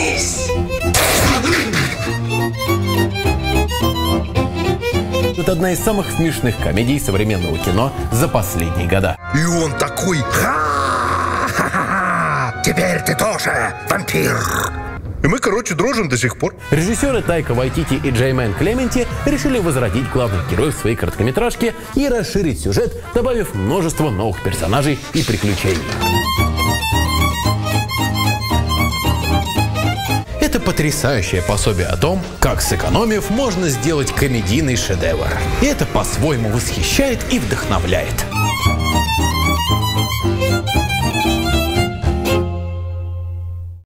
Заткнись. Это одна из самых смешных комедий современного кино за последние года. И он такой, теперь ты тоже вампир. И мы, короче, дружим до сих пор. Режиссеры Тайка Вайтити и Джеймен Клементи решили возродить главных героев своей короткометражки и расширить сюжет, добавив множество новых персонажей и приключений. Потрясающее пособие о том, как сэкономив, можно сделать комедийный шедевр. И это по-своему восхищает и вдохновляет.